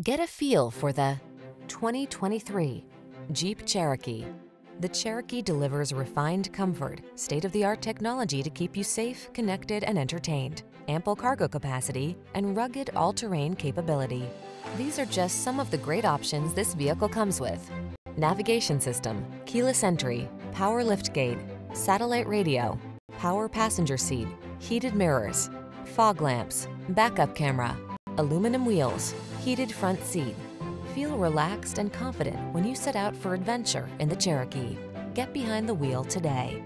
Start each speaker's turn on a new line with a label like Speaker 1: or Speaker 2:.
Speaker 1: Get a feel for the 2023 Jeep Cherokee. The Cherokee delivers refined comfort, state-of-the-art technology to keep you safe, connected, and entertained, ample cargo capacity, and rugged all-terrain capability. These are just some of the great options this vehicle comes with. Navigation system, keyless entry, power liftgate, satellite radio, power passenger seat, heated mirrors, fog lamps, backup camera, aluminum wheels, heated front seat. Feel relaxed and confident when you set out for adventure in the Cherokee. Get behind the wheel today.